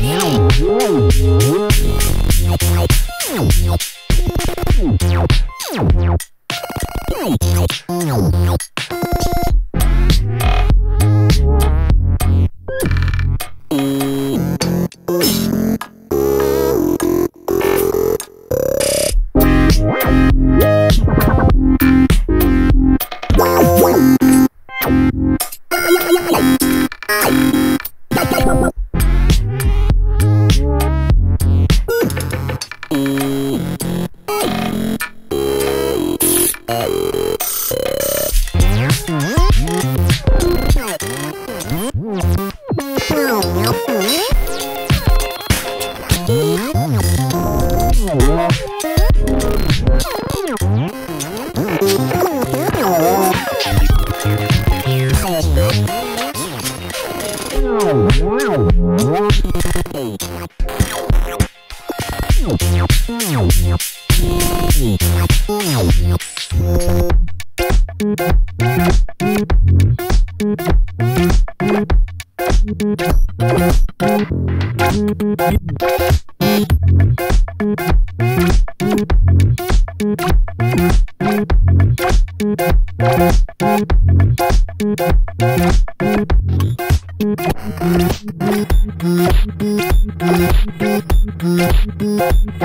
No, no. Thank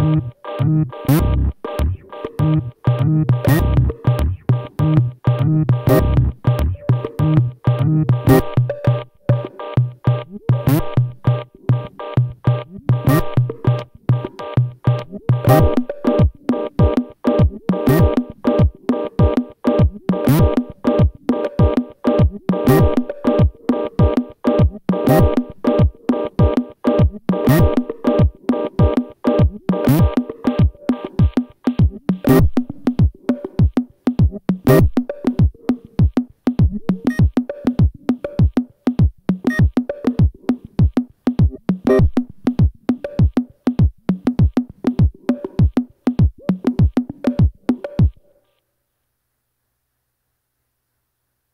Mm-hmm.